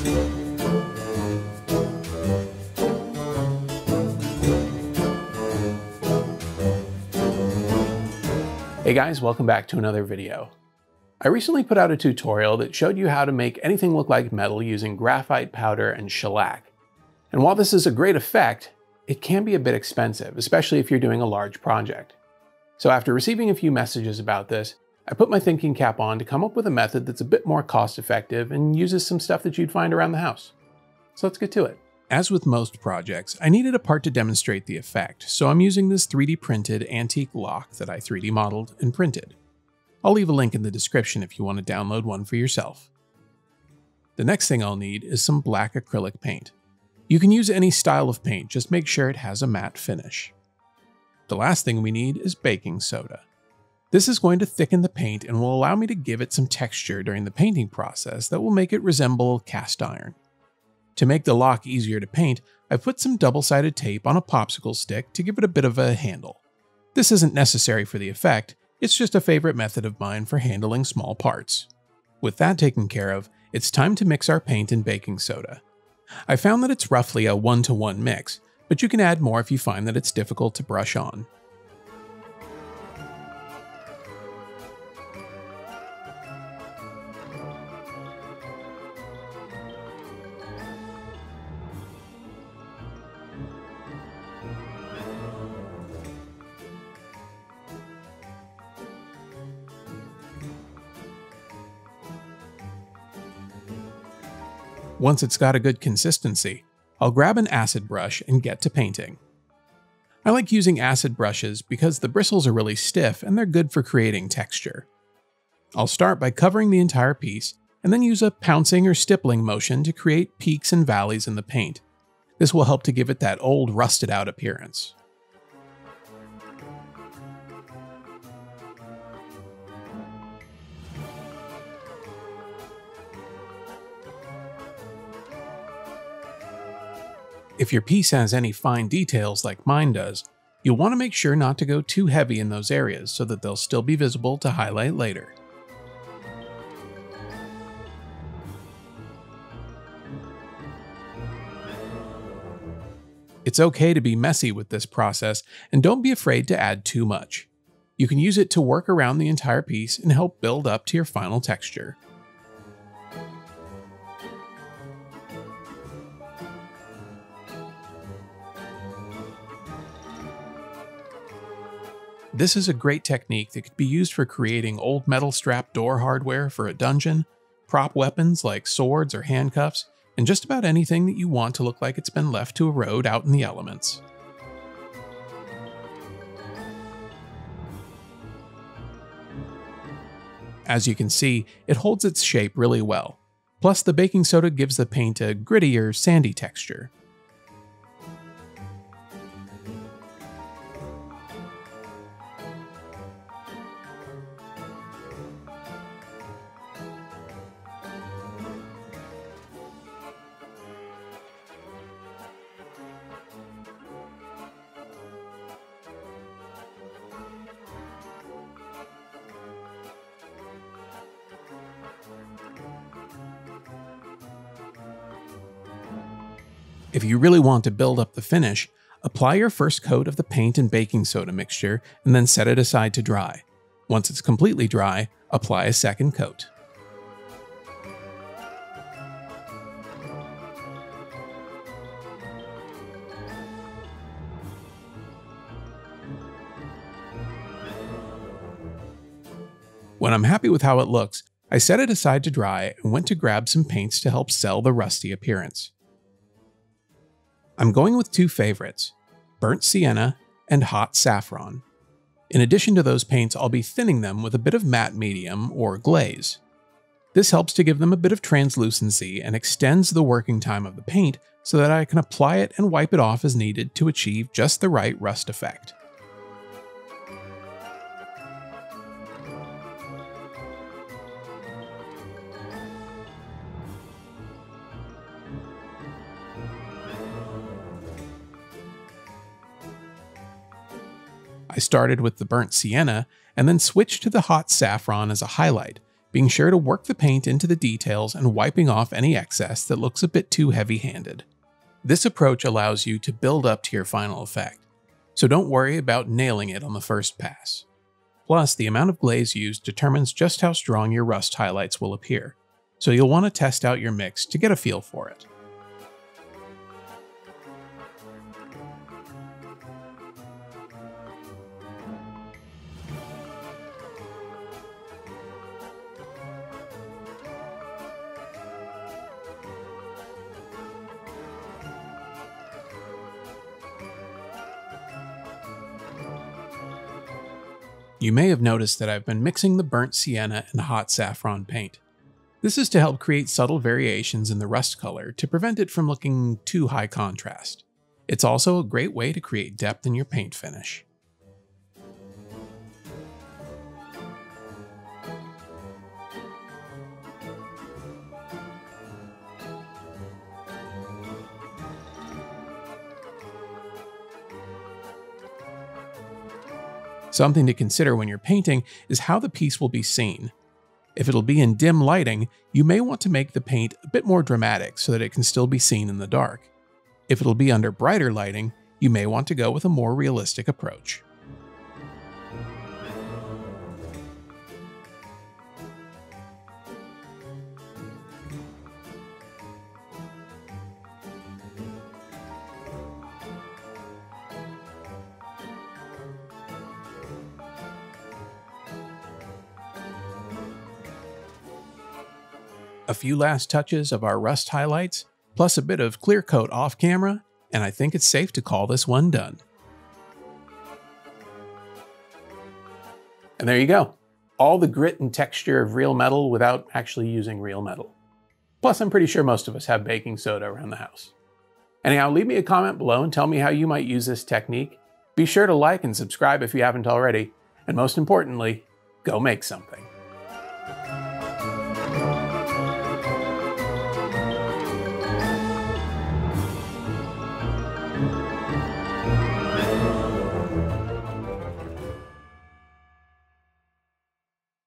Hey guys, welcome back to another video. I recently put out a tutorial that showed you how to make anything look like metal using graphite powder and shellac. And while this is a great effect, it can be a bit expensive, especially if you're doing a large project. So after receiving a few messages about this, I put my thinking cap on to come up with a method that's a bit more cost effective and uses some stuff that you'd find around the house. So let's get to it. As with most projects, I needed a part to demonstrate the effect, so I'm using this 3D printed antique lock that I 3D modeled and printed. I'll leave a link in the description if you want to download one for yourself. The next thing I'll need is some black acrylic paint. You can use any style of paint, just make sure it has a matte finish. The last thing we need is baking soda. This is going to thicken the paint and will allow me to give it some texture during the painting process that will make it resemble cast iron. To make the lock easier to paint, I put some double-sided tape on a popsicle stick to give it a bit of a handle. This isn't necessary for the effect, it's just a favorite method of mine for handling small parts. With that taken care of, it's time to mix our paint and baking soda. I found that it's roughly a 1 to 1 mix, but you can add more if you find that it's difficult to brush on. Once it's got a good consistency, I'll grab an acid brush and get to painting. I like using acid brushes because the bristles are really stiff and they're good for creating texture. I'll start by covering the entire piece and then use a pouncing or stippling motion to create peaks and valleys in the paint. This will help to give it that old rusted out appearance. If your piece has any fine details like mine does, you'll want to make sure not to go too heavy in those areas so that they'll still be visible to highlight later. It's okay to be messy with this process and don't be afraid to add too much. You can use it to work around the entire piece and help build up to your final texture. This is a great technique that could be used for creating old metal strap door hardware for a dungeon, prop weapons like swords or handcuffs, and just about anything that you want to look like it's been left to erode out in the elements. As you can see, it holds its shape really well. Plus, the baking soda gives the paint a grittier, sandy texture. If you really want to build up the finish, apply your first coat of the paint and baking soda mixture and then set it aside to dry. Once it's completely dry, apply a second coat. When I'm happy with how it looks, I set it aside to dry and went to grab some paints to help sell the rusty appearance. I'm going with two favorites, Burnt Sienna and Hot Saffron. In addition to those paints, I'll be thinning them with a bit of matte medium or glaze. This helps to give them a bit of translucency and extends the working time of the paint so that I can apply it and wipe it off as needed to achieve just the right rust effect. I started with the burnt sienna and then switched to the hot saffron as a highlight, being sure to work the paint into the details and wiping off any excess that looks a bit too heavy-handed. This approach allows you to build up to your final effect, so don't worry about nailing it on the first pass. Plus, the amount of glaze used determines just how strong your rust highlights will appear, so you'll want to test out your mix to get a feel for it. You may have noticed that I've been mixing the burnt sienna and hot saffron paint. This is to help create subtle variations in the rust color to prevent it from looking too high contrast. It's also a great way to create depth in your paint finish. Something to consider when you're painting is how the piece will be seen. If it'll be in dim lighting, you may want to make the paint a bit more dramatic so that it can still be seen in the dark. If it'll be under brighter lighting, you may want to go with a more realistic approach. A few last touches of our rust highlights, plus a bit of clear coat off camera, and I think it's safe to call this one done. And there you go. All the grit and texture of real metal without actually using real metal. Plus, I'm pretty sure most of us have baking soda around the house. Anyhow, leave me a comment below and tell me how you might use this technique. Be sure to like and subscribe if you haven't already. And most importantly, go make something.